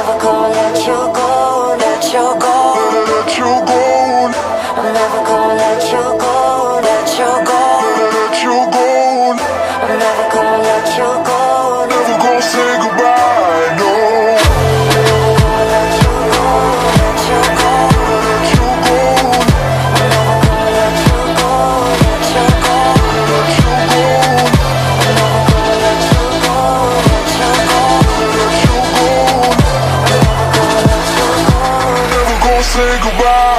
never gonna let you go, let you go. Let you go I'm never gonna let you go, let you go. Let you go. I'm never gonna let you go. Say goodbye